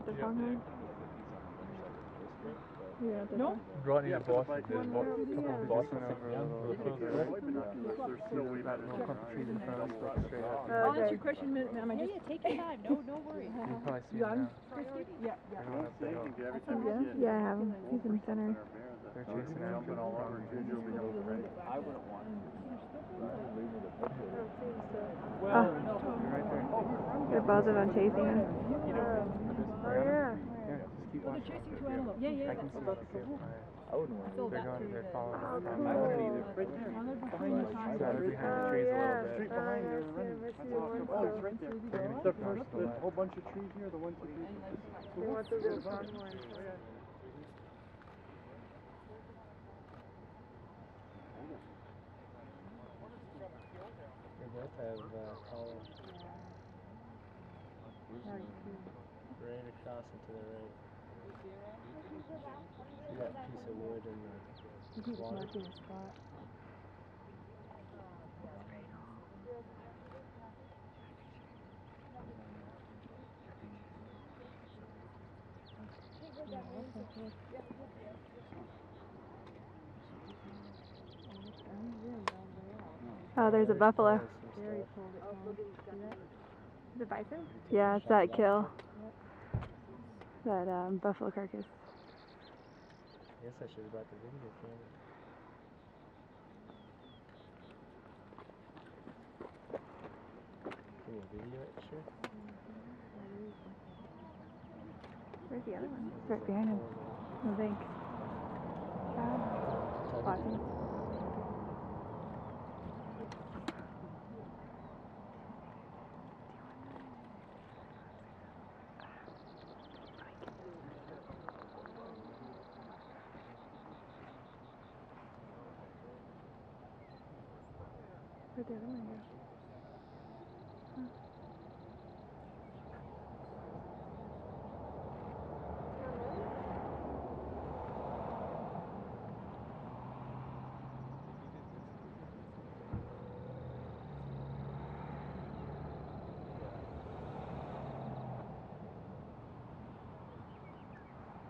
at the Pronghorn? Yeah, at the No. Brought in Yeah, a for Boston, there's lane. a couple of Boston over a little Even if further, they're right? wide binoculars, they're still way better Little than couple ours. trees in front of us, but straight up. I'll answer your question, ma'am. Am I Yeah, yeah, take your time. No, no worries. You can probably see You them on? now. Christie? Yeah, yeah. They're going up the They hill. can get every time you yeah? I have him. He's in center. there are bears that They're start chasing after jumping them all over the gingerly hill. hills, right? I wouldn't want to. Ah, You're right there. they're buzzing on chasing him. Oh, yeah. Yeah, just keep They're watching. chasing two antelope. Yeah, yeah. I can see it. I wouldn't want Still They're back going, to they're the- following Oh, us. cool. I wouldn't either. Right there. Now they're behind Behind the us. sign. So they're behind the trees a little bit. Straight behind, they're running. That's awesome. Oh, it's right there. They're gonna The keep going first, to the the left. whole bunch of trees here, the one, two, three. They want the little Pronghorn. They both have uh, collar right across and to the right. See that piece of wood in the water? marking a spot. Oh, there's a buffalo. There's some stuff. The bison? Yeah, it's that kill. That um, buffalo carcass. I guess I should have brought the video camera. Can you video it, sure? Where's the other one? It's right behind him. I think. Uh, watching. Where'd the other one go?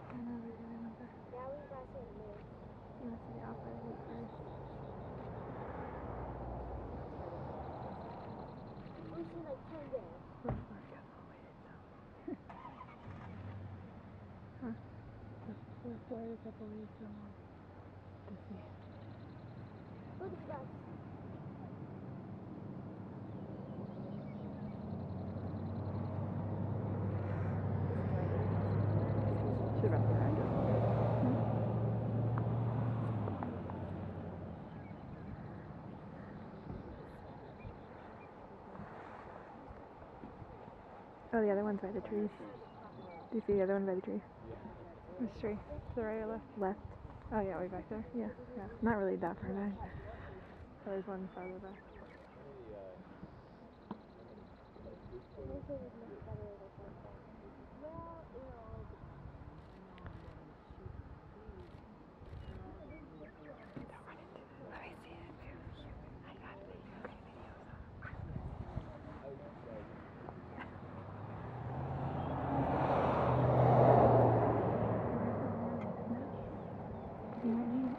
I don't know where the other ones are. You must be off by the gate first. We're we're a couple ways though. Huh? We're quite a couple ways from to see. Have been behind. Oh, the other one's by the trees. Do you see the other one by the tree? Which tree? To the right or left? Left. Oh yeah, way back there. Yeah, yeah. Not really that far back. Oh, there's one farther back. Uh, Let me see it. I got it. You might need it.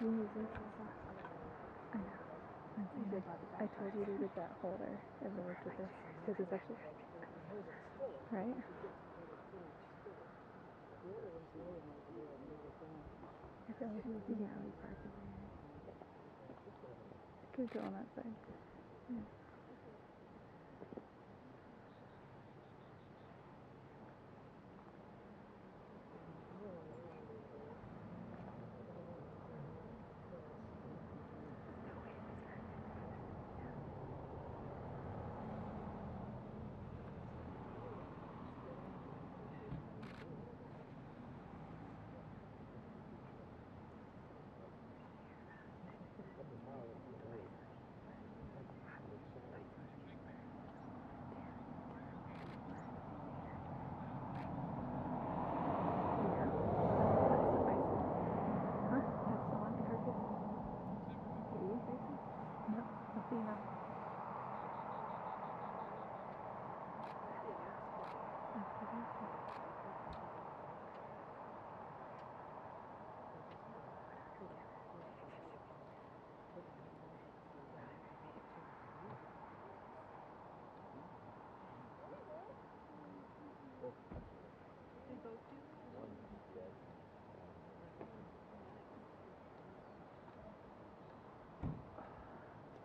You need this. I know. I, told you to get that holder and then look at this because it's actually right. I feel like you see how he's parking there. Could go on that side. Yeah.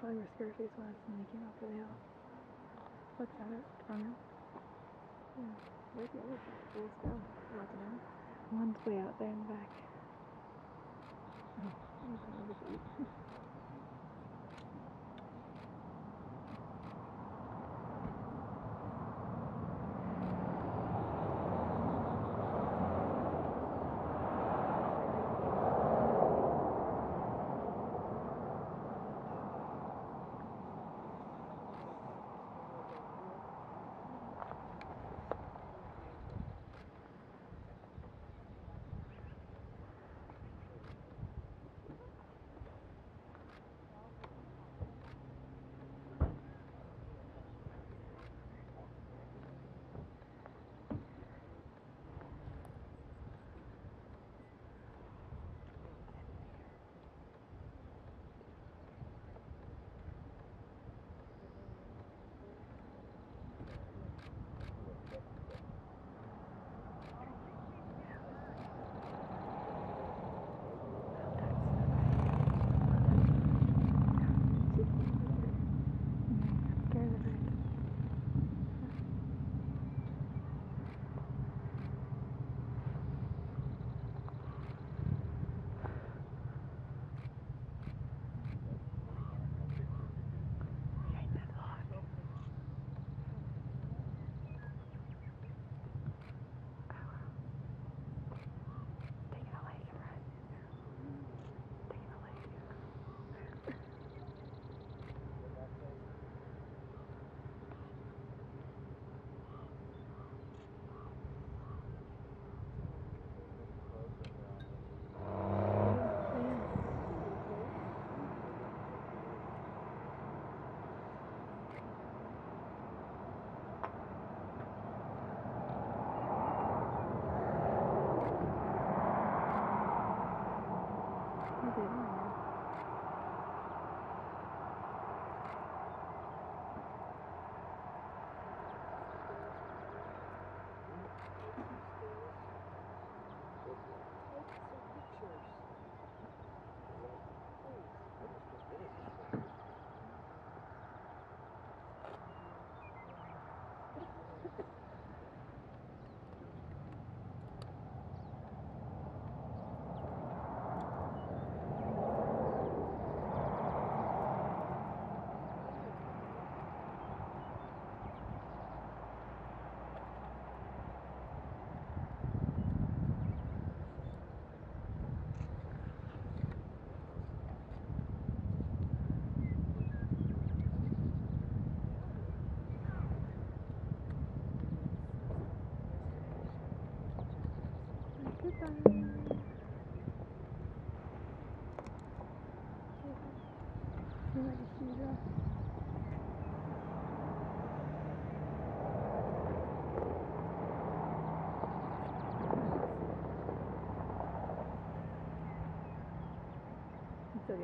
Probably where Scarface was when he came up for the hill. What's that? It from him? Yeah. Where's the other shot? Full still. Lots of them. One's way out there in the back. Scare I did, yeah. Goodbye. Feel